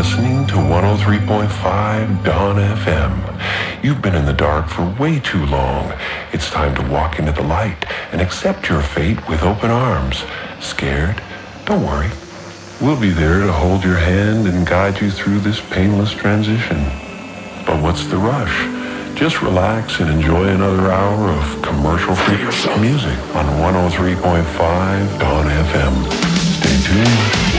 listening to 103.5 Dawn FM. You've been in the dark for way too long. It's time to walk into the light and accept your fate with open arms. Scared? Don't worry. We'll be there to hold your hand and guide you through this painless transition. But what's the rush? Just relax and enjoy another hour of commercial-free music on 103.5 Dawn FM. Stay tuned.